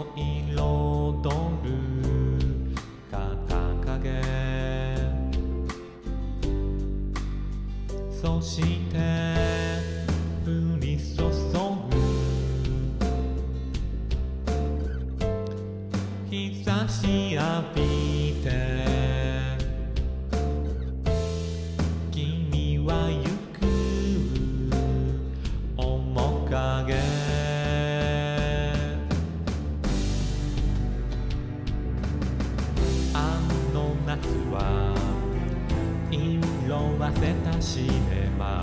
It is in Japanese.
を彩る肩影そして降り注ぐ。日し浴びて。君はゆく。面影。色あせたしめま